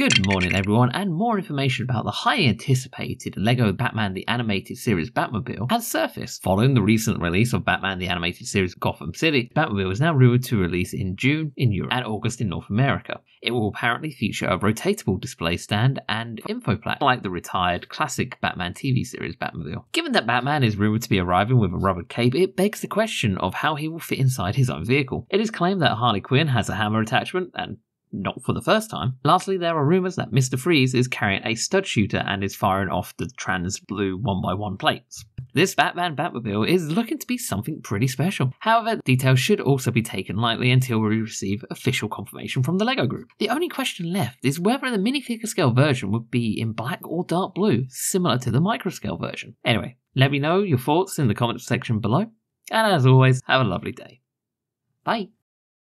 Good morning, everyone, and more information about the highly anticipated LEGO Batman the Animated Series Batmobile has surfaced. Following the recent release of Batman the Animated Series Gotham City, Batmobile is now rumored to release in June in Europe and August in North America. It will apparently feature a rotatable display stand and info plaque, like the retired classic Batman TV series Batmobile. Given that Batman is rumored to be arriving with a rubber cape, it begs the question of how he will fit inside his own vehicle. It is claimed that Harley Quinn has a hammer attachment, and not for the first time. Lastly, there are rumours that Mr. Freeze is carrying a stud shooter and is firing off the trans blue 1x1 plates. This Batman Batmobile is looking to be something pretty special. However, details should also be taken lightly until we receive official confirmation from the LEGO group. The only question left is whether the minifigure scale version would be in black or dark blue, similar to the microscale version. Anyway, let me know your thoughts in the comments section below. And as always, have a lovely day. Bye.